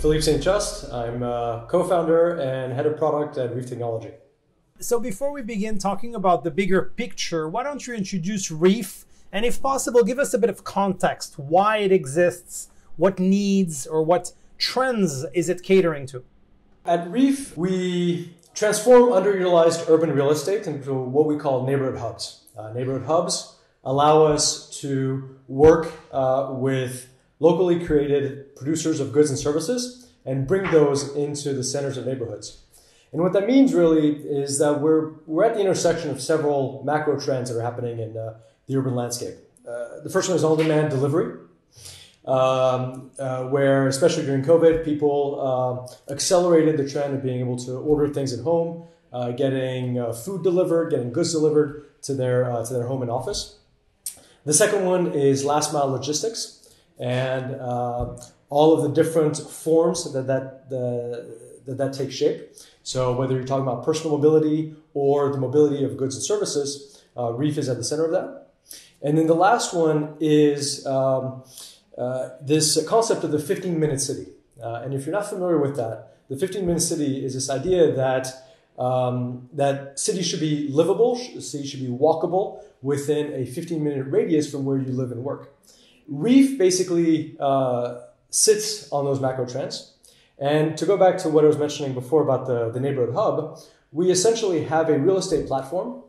Philippe Saint-Just. I'm uh, co-founder and head of product at Reef Technology. So before we begin talking about the bigger picture, why don't you introduce Reef and if possible give us a bit of context, why it exists, what needs or what trends is it catering to? At Reef, we transform underutilized urban real estate into what we call neighborhood hubs. Uh, neighborhood hubs allow us to work uh, with locally created producers of goods and services and bring those into the centers of neighborhoods. And what that means really is that we're, we're at the intersection of several macro trends that are happening in uh, the urban landscape. Uh, the first one is on demand delivery, um, uh, where, especially during COVID, people um, accelerated the trend of being able to order things at home, uh, getting uh, food delivered, getting goods delivered to their, uh, to their home and office. The second one is last mile logistics and uh, all of the different forms that that, the, that that takes shape. So whether you're talking about personal mobility or the mobility of goods and services, uh, Reef is at the center of that. And then the last one is um, uh, this concept of the 15 minute city. Uh, and if you're not familiar with that, the 15 minute city is this idea that um, that cities should be livable, cities should be walkable within a 15 minute radius from where you live and work. Reef basically uh, sits on those macro trends. And to go back to what I was mentioning before about the, the neighborhood hub, we essentially have a real estate platform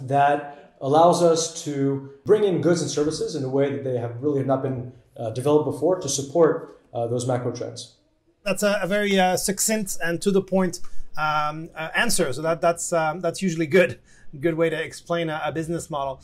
that allows us to bring in goods and services in a way that they have really have not been uh, developed before to support uh, those macro trends. That's a, a very uh, succinct and to the point um, uh, answer. So that that's um, that's usually good, good way to explain a, a business model.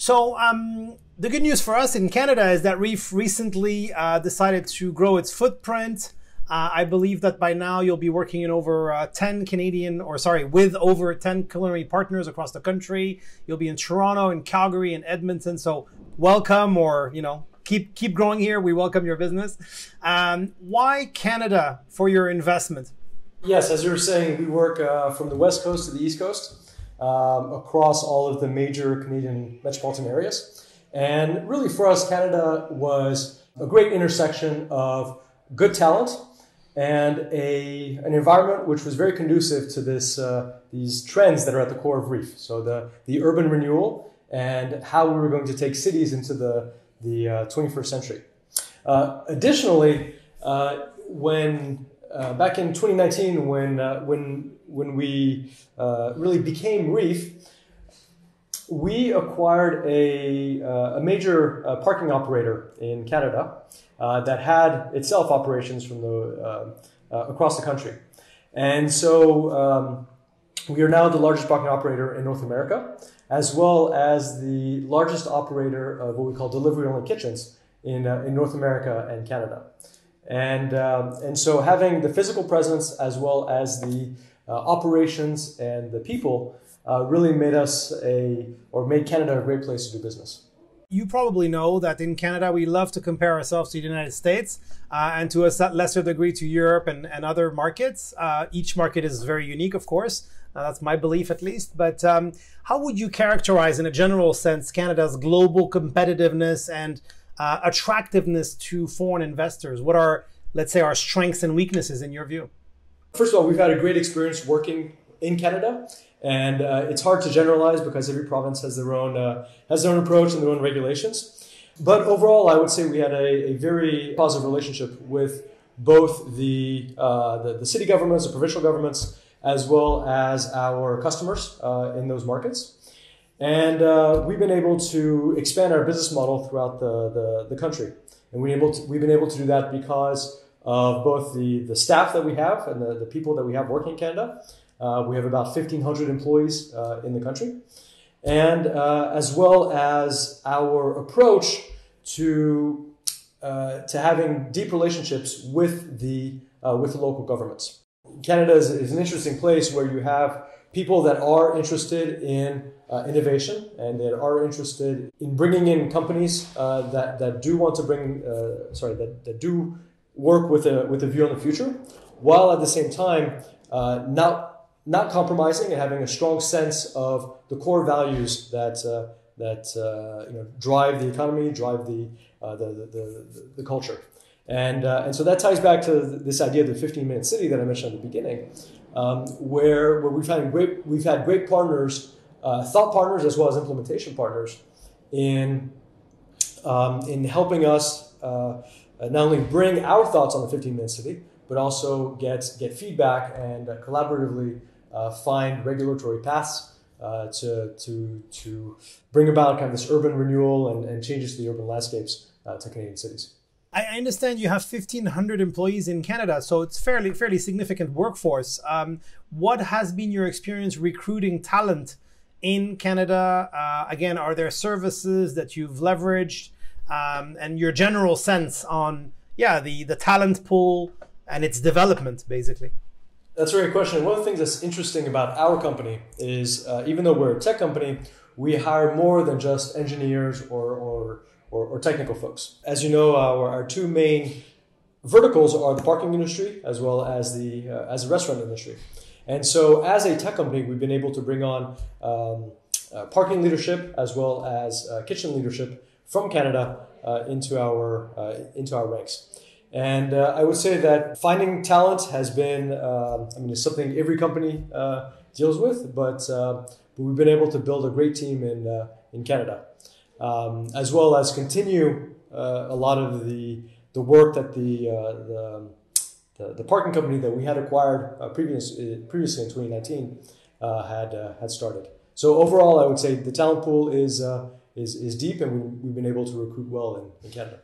So um, the good news for us in Canada is that Reef recently uh, decided to grow its footprint. Uh, I believe that by now you'll be working in over uh, 10 Canadian, or sorry, with over 10 culinary partners across the country. You'll be in Toronto, in Calgary, and Edmonton. So welcome, or you know, keep keep growing here. We welcome your business. Um, why Canada for your investment? Yes, as you were saying, we work uh, from the west coast to the east coast um, across all of the major Canadian metropolitan areas. And really, for us, Canada was a great intersection of good talent and a, an environment which was very conducive to this, uh, these trends that are at the core of Reef. So, the, the urban renewal and how we were going to take cities into the, the uh, 21st century. Uh, additionally, uh, when uh, back in 2019, when uh, when when we uh, really became Reef, we acquired a uh, a major uh, parking operator in Canada uh, that had itself operations from the across the country, and so um, we are now the largest parking operator in North America, as well as the largest operator of what we call delivery-only kitchens in in North America and Canada. And, um, and so having the physical presence as well as the uh, operations and the people uh, really made us a, or made Canada a great place to do business. You probably know that in Canada we love to compare ourselves to the United States uh, and to a lesser degree to Europe and, and other markets. Uh, each market is very unique, of course. Uh, that's my belief, at least. But um, how would you characterize, in a general sense, Canada's global competitiveness and uh, attractiveness to foreign investors? What are, let's say, our strengths and weaknesses in your view? First of all, we've had a great experience working in Canada, and uh, it's hard to generalize because every province has their own uh, has their own approach and their own regulations. But overall, I would say we had a, a very positive relationship with both the, uh, the, the city governments, the provincial governments, as well as our customers uh, in those markets. And uh, we've been able to expand our business model throughout the, the, the country. And we able to, we've been able to do that because of both the, the staff that we have and the, the people that we have working in Canada. Uh, we have about 1,500 employees uh, in the country. And uh, as well as our approach to, uh, to having deep relationships with the, uh, with the local governments. Canada is, is an interesting place where you have people that are interested in uh, innovation and that are interested in bringing in companies uh, that, that do want to bring, uh, sorry, that, that do work with a, with a view on the future, while at the same time uh, not, not compromising and having a strong sense of the core values that, uh, that uh, you know, drive the economy, drive the, the, the, the, the culture. And, uh, and so that ties back to this idea of the 15 minute city that I mentioned at the beginning, um, where, where we've, had great, we've had great partners, uh, thought partners as well as implementation partners in, um, in helping us uh, not only bring our thoughts on the 15 minute city, but also get, get feedback and uh, collaboratively uh, find regulatory paths uh, to, to, to bring about kind of this urban renewal and, and changes to the urban landscapes to Canadian cities. I understand you have 1,500 employees in Canada, so it's fairly fairly significant workforce. Um, what has been your experience recruiting talent in Canada? Uh, again, are there services that you've leveraged, um, and your general sense on yeah the the talent pool and its development, basically? That's a great question. One of the things that's interesting about our company is uh, even though we're a tech company, we hire more than just engineers or, or or, or technical folks. As you know, our, our two main verticals are the parking industry as well as the uh, as the restaurant industry. And so, as a tech company, we've been able to bring on um, uh, parking leadership as well as uh, kitchen leadership from Canada uh, into our uh, into our ranks. And uh, I would say that finding talent has been, I mean, it's something every company deals with, but, but we've been able to build a great team in in Canada um, as well as continue uh, a lot of the the work that the, uh, the, the, the parking company that we had acquired uh, previous, previously in 2019 had had started. So overall, I would say the talent pool is is, is deep, and we, have been able to recruit well in, in Canada.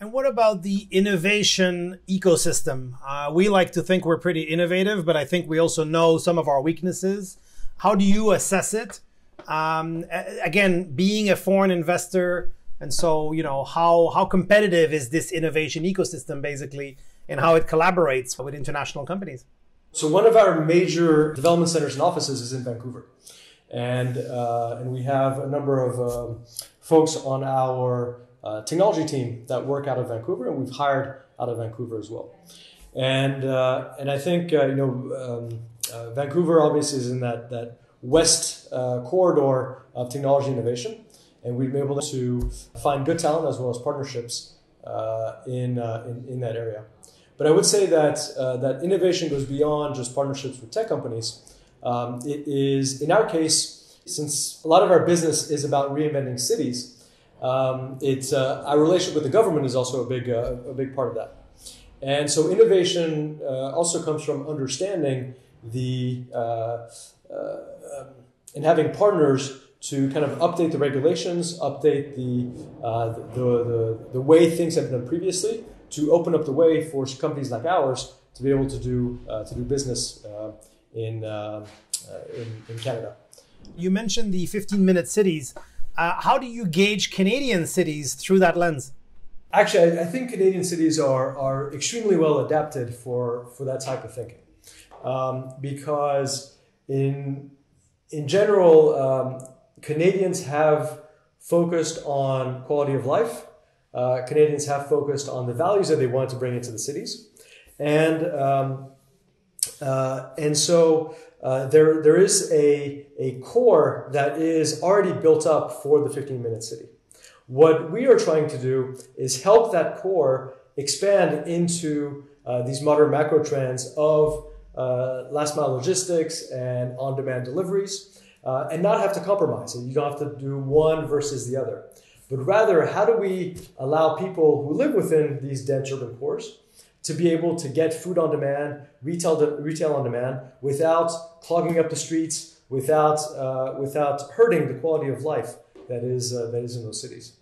And what about the innovation ecosystem? Uh, we like to think we're pretty innovative, but I think we also know some of our weaknesses. How do you assess it? Um, again, being a foreign investor, and so you know how how competitive is this innovation ecosystem basically, and how it collaborates with international companies. So one of our major development centers and offices is in Vancouver, and uh, and we have a number of um, folks on our uh, technology team that work out of Vancouver, and we've hired out of Vancouver as well. And uh, and I think uh, you know um, uh, Vancouver obviously is in that that west uh, corridor of technology innovation. And we've been able to find good talent as well as partnerships uh, in, uh, in, in, that area. But I would say that, uh, that innovation goes beyond just partnerships with tech companies. Um, it is, in our case, since a lot of our business is about reinventing cities, um, it's, uh, our relationship with the government is also a big, uh, a big part of that. And so innovation also comes from understanding the uh, um, and having partners to kind of update the regulations, update the, uh, the, the, the, way things have been done previously to open up the way for companies like ours to be able to do, uh, to do business uh, in, uh, in, in, Canada. You mentioned the 15 minute cities. Uh, how do you gauge Canadian cities through that lens? Actually, I, I think Canadian cities are, are extremely well adapted for, for that type of thinking um, because in in general, um, Canadians have focused on quality of life. Uh, Canadians have focused on the values that they want to bring into the cities, and um, uh, and so uh, there there is a a core that is already built up for the 15 minute city. What we are trying to do is help that core expand into uh, these modern macro trends of last mile logistics and on demand deliveries, uh, and not have to compromise. So you don't have to do one versus the other, but rather, how do we allow people who live within these dense urban cores to be able to get food on demand, retail, retail on demand, without clogging up the streets, without, uh, without hurting the quality of life that is, uh, that is in those cities?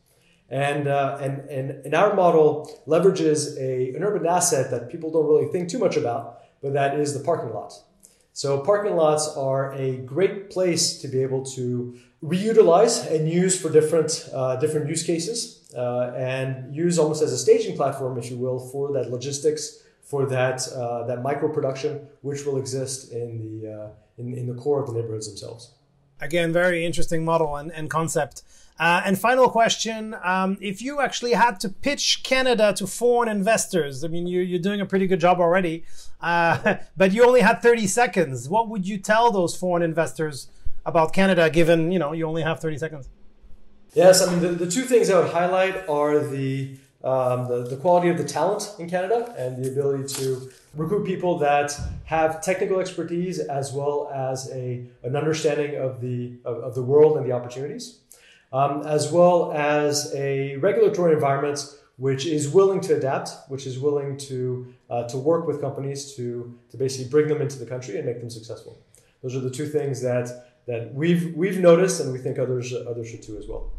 And, uh, and, and, and our model leverages a, an urban asset that people don't really think too much about, but that is the parking lot. So parking lots are a great place to be able to reutilize and use for different uh, different use cases uh, and use almost as a staging platform, if you will, for that logistics, for that uh, that micro production, which will exist in the uh, in, in the core of the neighborhoods themselves. Again, very interesting model and, and concept. Uh, and final question: um, If you actually had to pitch Canada to foreign investors, I mean, you're, you're doing a pretty good job already, uh, but you only had 30 seconds. What would you tell those foreign investors about Canada, given you know you only have 30 seconds? Yes, I mean the, the two things I would highlight are the um, the, the quality of the talent in Canada and the ability to recruit people that have technical expertise as well as a, an understanding of the, of, of the world and the opportunities, um, as well as a regulatory environment which is willing to adapt, which is willing to, uh, to work with companies to, to basically bring them into the country and make them successful. Those are the two things that, that we've, we've noticed and we think others, others should too as well.